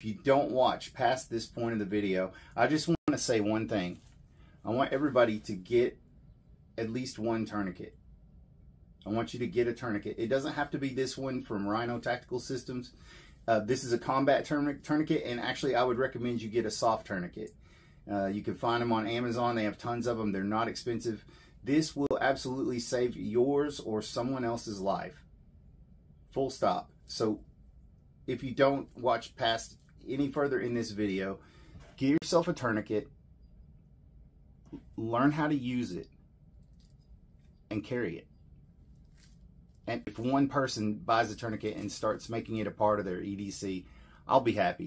if you don't watch past this point of the video, I just want to say one thing. I want everybody to get at least one tourniquet. I want you to get a tourniquet. It doesn't have to be this one from Rhino Tactical Systems. Uh, this is a combat tourniquet, and actually I would recommend you get a SOFTT tourniquet. Uh, you can find them on Amazon. They have tons of them. They're not expensive. This will absolutely save yours or someone else's life. Full stop. So if you don't watch past any further in this video, get yourself a tourniquet, learn how to use it, and carry it. And if one person buys a tourniquet and starts making it a part of their EDC, I'll be happy.